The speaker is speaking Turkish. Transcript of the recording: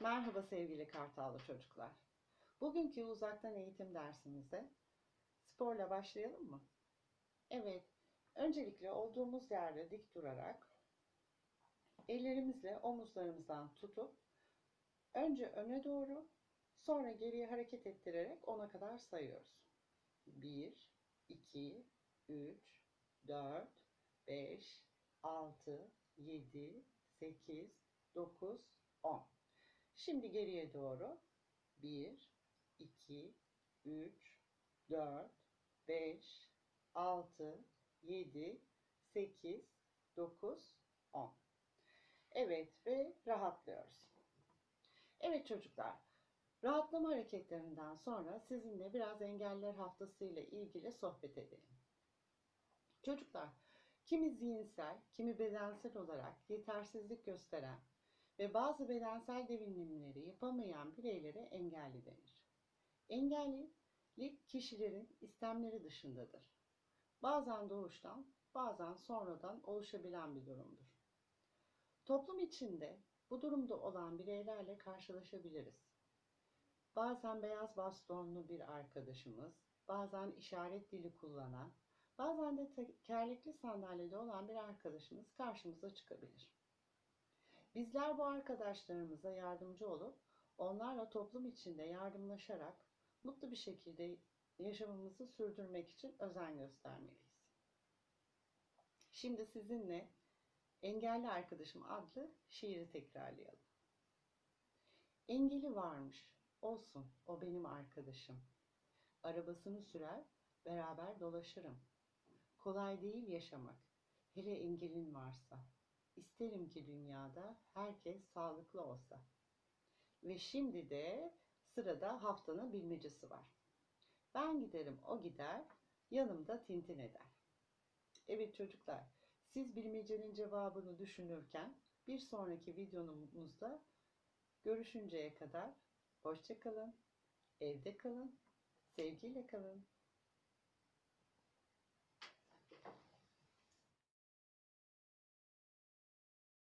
Merhaba sevgili Kartallı çocuklar. Bugünkü uzaktan eğitim dersimizde sporla başlayalım mı? Evet, öncelikle olduğumuz yerde dik durarak ellerimizle omuzlarımızdan tutup önce öne doğru sonra geriye hareket ettirerek ona kadar sayıyoruz. 1, 2, 3, 4, 5, 6, 7, 8, 9, 10. Şimdi geriye doğru 1, 2, 3, 4, 5, 6, 7, 8, 9, 10. Evet ve rahatlıyoruz. Evet çocuklar, rahatlama hareketlerinden sonra sizinle biraz engeller haftası ile ilgili sohbet edelim. Çocuklar, kimi zihinsel, kimi bedensel olarak yetersizlik gösteren ve bazı bedensel devinimleri yapamayan bireylere engelli denir. Engellilik kişilerin istemleri dışındadır. Bazen doğuştan, bazen sonradan oluşabilen bir durumdur. Toplum içinde bu durumda olan bireylerle karşılaşabiliriz. Bazen beyaz bastonlu bir arkadaşımız, bazen işaret dili kullanan, bazen de tekerlekli sandalyede olan bir arkadaşımız karşımıza çıkabilir. Bizler bu arkadaşlarımıza yardımcı olup onlarla toplum içinde yardımlaşarak mutlu bir şekilde yaşamımızı sürdürmek için özen göstermeliyiz. Şimdi sizinle Engelli Arkadaşım adlı şiiri tekrarlayalım. Engeli varmış, olsun o benim arkadaşım. Arabasını sürer, beraber dolaşırım. Kolay değil yaşamak, hele engelin varsa. İsterim ki dünyada herkes sağlıklı olsa. Ve şimdi de sırada haftanın bilmecesi var. Ben giderim, o gider, yanımda tintin eder. Evet çocuklar, siz bilmecenin cevabını düşünürken bir sonraki videomuzda görüşünceye kadar hoşça kalın, evde kalın, sevgiyle kalın.